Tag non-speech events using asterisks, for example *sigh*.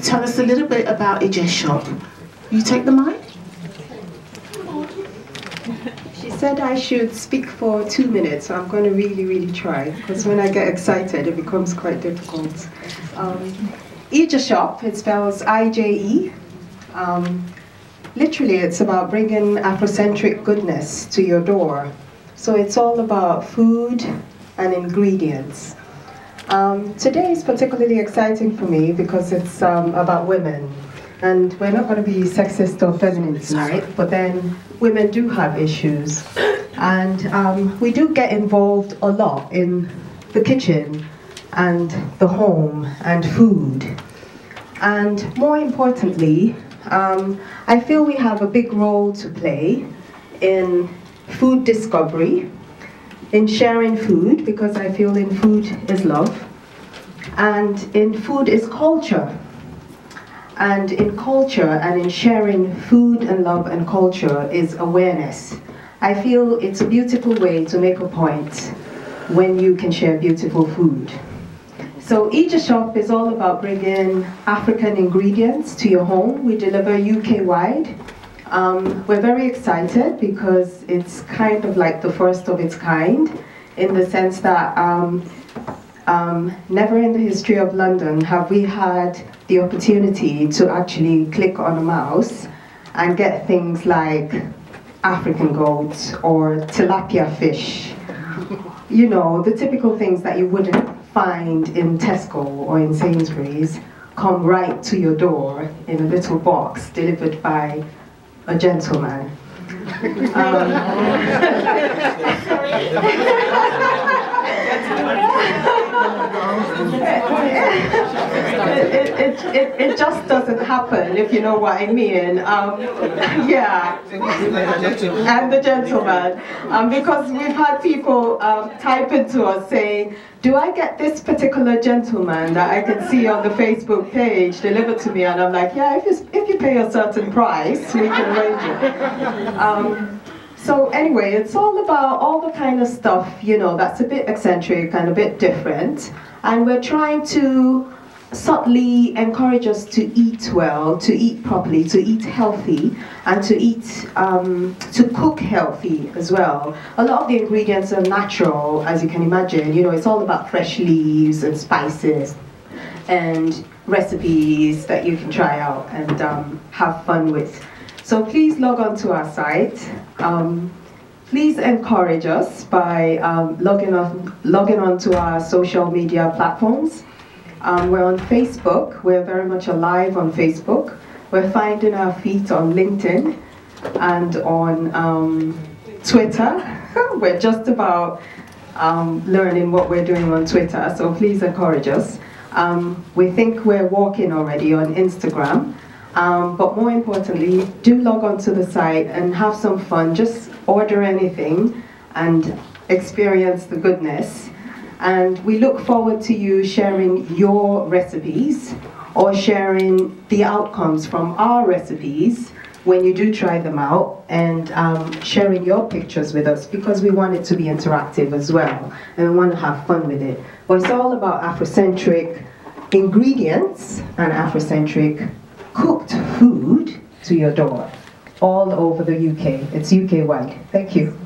to tell us a little bit about Ijeshop. You take the mic? She said I should speak for two minutes, so I'm going to really, really try, because when I get excited, it becomes quite difficult. Um, Ijeshop, it spells I-J-E. Um, literally, it's about bringing Afrocentric goodness to your door. So it's all about food and ingredients. Um, today is particularly exciting for me because it's um, about women. And we're not going to be sexist or feminist tonight, but then women do have issues. And um, we do get involved a lot in the kitchen and the home and food. And more importantly, um, I feel we have a big role to play in food discovery, in sharing food, because I feel in food is love, and in food is culture. And in culture and in sharing food and love and culture is awareness. I feel it's a beautiful way to make a point when you can share beautiful food. So Ijeshop is all about bringing African ingredients to your home. We deliver UK-wide. Um, we're very excited because it's kind of like the first of its kind in the sense that um, um, never in the history of London have we had the opportunity to actually click on a mouse and get things like African goats or tilapia fish. You know, the typical things that you wouldn't find in Tesco or in Sainsbury's come right to your door in a little box delivered by a gentleman. *laughs* Um, *laughs* *laughs* it, it, it, just doesn't happen, if you know what I mean. Um, *laughs* yeah, and the gentleman. Um, because we've had people um, type into us saying, do I get this particular gentleman that I can see on the Facebook page delivered to me? And I'm like, yeah, if you, if you pay a certain price, we can arrange it. Um, so anyway, it's all about all the kind of stuff, you know, that's a bit eccentric and a bit different. And we're trying to subtly encourage us to eat well, to eat properly, to eat healthy, and to eat, um, to cook healthy as well. A lot of the ingredients are natural, as you can imagine. You know, it's all about fresh leaves and spices and recipes that you can try out and um, have fun with. So please log on to our site. Um, please encourage us by um, logging on, logging on to our social media platforms. Um, we're on Facebook. We're very much alive on Facebook. We're finding our feet on LinkedIn and on um, Twitter. *laughs* we're just about um, learning what we're doing on Twitter, so please encourage us. Um, we think we're walking already on Instagram. Um, but more importantly, do log on to the site and have some fun. Just order anything and experience the goodness. And we look forward to you sharing your recipes or sharing the outcomes from our recipes when you do try them out and um, sharing your pictures with us because we want it to be interactive as well and we want to have fun with it. But it's all about Afrocentric ingredients and Afrocentric cooked food to your door all over the UK. It's UK wide. Thank you.